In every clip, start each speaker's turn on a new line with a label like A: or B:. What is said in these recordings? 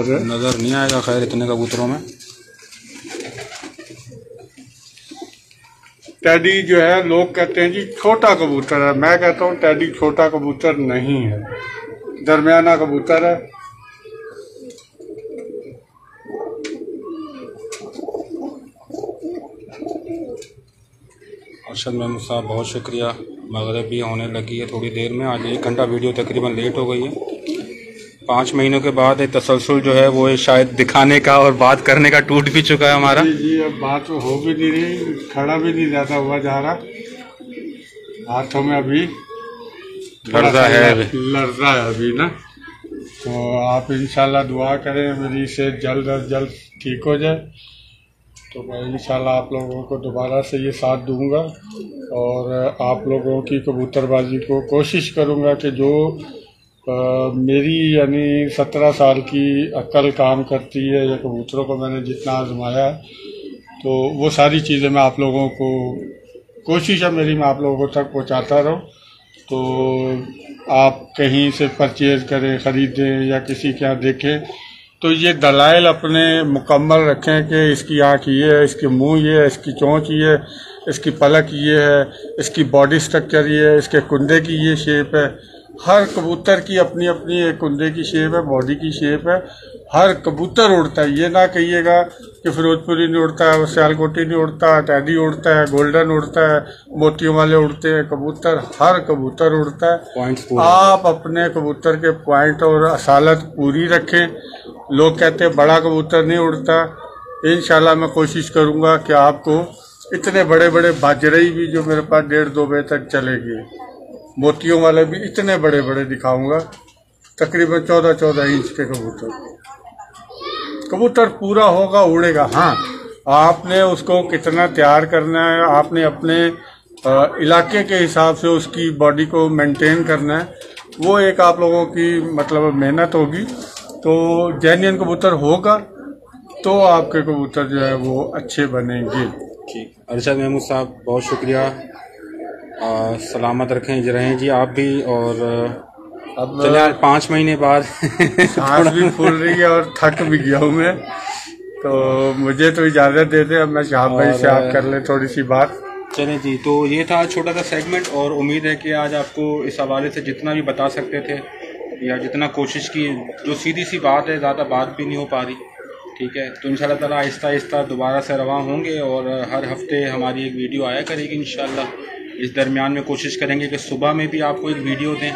A: नज़र नहीं आएगा खैर इतने कबूतरों में।
B: टैडी जो है लोग कहते हैं जी छोटा कबूतर है। मैं कहता हूँ टैडी छोटा कबूतर नहीं है। दरमियाना कबूतर है।
A: अरशद महमूद साहब बहुत शुक्रिया। मगरब भी होने लगी है थोड़ी देर में। आज एक घंटा वीडियो तकरीबन लेट हो गई है। पाँच महीनों के बाद एक तसलसल जो है वो शायद दिखाने का और बात करने का टूट भी चुका है हमारा।
B: जी जी अब बात तो हो भी नहीं रही खड़ा भी नहीं जाता हुआ जा रहा। हाथों में अभी
A: लर्जा है।
B: लर्जा है अभी ना। तो आप इंशाल्लाह दुआ करें मेरी से जल्द अज जल्द ठीक हो जाए। तो मैं इंशाल्लाह आप लोगों को दोबारा से ये साथ दूँगा और आप लोगों की कबूतरबाजी को कोशिश करूँगा कि जो मेरी यानी सत्रह साल की अक्ल काम करती है या कबूतरों को मैंने जितना आजमाया है, तो वो सारी चीज़ें मैं आप लोगों को कोशिश है मेरी मैं आप लोगों तक पहुंचाता रहूँ। तो आप कहीं से परचेज करें ख़रीदें या किसी के यहाँ देखें तो ये दलाइल अपने मुकम्मल रखें कि इसकी आँख ये है इसके मुँह ये है इसकी चोंच ये है इसकी पलक ये है इसकी बॉडी स्ट्रक्चर ये है इसके कुंदे की ये शेप है। हर कबूतर की अपनी अपनी एक कुंदे की शेप है बॉडी की शेप है। हर कबूतर उड़ता है ये ना कहिएगा कि फिरोजपुरी नहीं उड़ता है सियालकोटी नहीं उड़ता है टैडी उड़ता है गोल्डन उड़ता है मोतियों वाले उड़ते हैं कबूतर हर कबूतर उड़ता है। आप अपने कबूतर के पॉइंट और असालत पूरी रखें। लोग कहते हैं, बड़ा कबूतर नहीं उड़ता। इन मैं कोशिश करूँगा कि आपको इतने बड़े बड़े बाजरई भी जो मेरे पास डेढ़ दो बजे तक चलेगी मोतियों वाले भी इतने बड़े बड़े दिखाऊँगा, तकरीबन चौदह चौदह इंच के कबूतर। कबूतर पूरा होगा, उड़ेगा। हाँ आपने उसको कितना तैयार करना है, आपने अपने इलाके के हिसाब से उसकी बॉडी को मेंटेन करना है, वो एक आप लोगों की मतलब मेहनत होगी। तो जैनियन कबूतर होगा तो आपके कबूतर जो है वो अच्छे बनेंगे।
A: ठीक। अरशद महमूद साहब बहुत शुक्रिया। आ, सलामत रखें रहें जी आप भी और
B: अब
A: चले आज पाँच महीने बाद।
B: सांस भी फूल रही है और थक भी गया हूँ मैं। तो मुझे तो इजाज़त दे दे अब मैं शाह भाई से आप कर ले थोड़ी सी बात।
A: चले जी तो ये था छोटा सा सेगमेंट और उम्मीद है कि आज आपको इस हवाले से जितना भी बता सकते थे या जितना कोशिश की जो सीधी सी बात है ज़्यादा बात भी नहीं हो पा रही। ठीक है? तो इन ताला आहिस्ता आहिस्ता दोबारा से रवा होंगे और हर हफ़्ते हमारी एक वीडियो आया करेगी इन इस दरमियान में कोशिश करेंगे कि सुबह में भी आपको एक वीडियो दें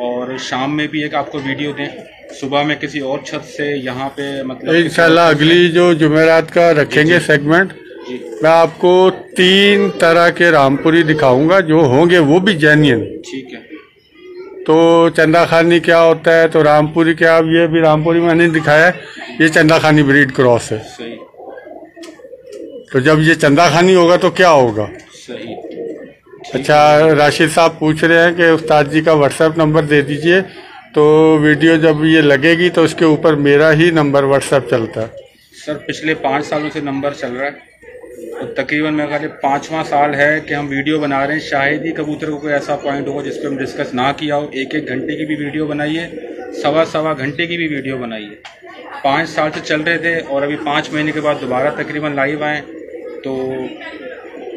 A: और शाम में भी एक आपको वीडियो दें। सुबह में किसी और छत से यहाँ पे मतलब
B: इंशाल्लाह अगली जो जुमेरात का रखेंगे सेगमेंट मैं आपको तीन तरह के रामपुरी दिखाऊँगा जो होंगे वो भी जैनियन
A: ठीक है।
B: तो चंदा खानी क्या होता है तो रामपुरी क्या अब ये भी रामपुरी मैंने दिखाया है ये चंदा खानी ब्रीड क्रॉस है। तो जब ये चंदा खानी होगा तो क्या होगा?
A: सही।
B: अच्छा राशिद साहब पूछ रहे हैं कि उस्ताद जी का व्हाट्सएप नंबर दे दीजिए तो वीडियो जब ये लगेगी तो उसके ऊपर मेरा ही नंबर व्हाट्सएप चलता है।
A: सर पिछले पाँच सालों से नंबर चल रहा है। और तकरीबन मेरे ख्याल पाँचवा साल है कि हम वीडियो बना रहे हैं। शायद ही कबूतर को कोई ऐसा पॉइंट हो जिस पर हम डिस्कस ना किया हो। एक एक घंटे की भी वीडियो बनाइए सवा सवा घंटे की भी वीडियो बनाइए। पाँच साल से चल रहे थे और अभी पाँच महीने के बाद दोबारा तकरीबन लाइव आए। तो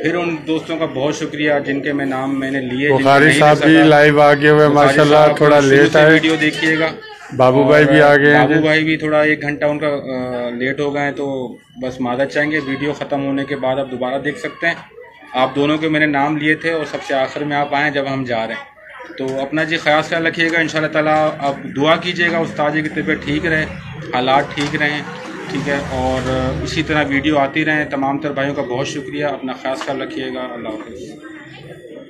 A: फिर उन दोस्तों का बहुत शुक्रिया जिनके मैं नाम मैंने लिए
B: बुखारी साहब भी लाइव आ गए हुए माशाल्लाह थोड़ा लेट आए।
A: वीडियो देखिएगा।
B: बाबू भाई भी आ गए हैं
A: बाबू भाई भी थोड़ा एक घंटा उनका लेट हो गए तो बस मादत चाहेंगे। वीडियो ख़त्म होने के बाद आप दोबारा देख सकते हैं। आप दोनों के मैंने नाम लिए थे और सबसे आखिर में आप आए जब हम जा रहे हैं। तो अपना जी ख्याल ख्याल रखिएगा इन ताला आप दुआ कीजिएगा उस्ताद जी की तबीयत ठीक रहे हालात ठीक रहें ठीक है और इसी तरह वीडियो आती रहें। तमाम तर भाइयों का बहुत शुक्रिया। अपना ख्याल ख्याल रखिएगा। अल्लाह हाफिज़।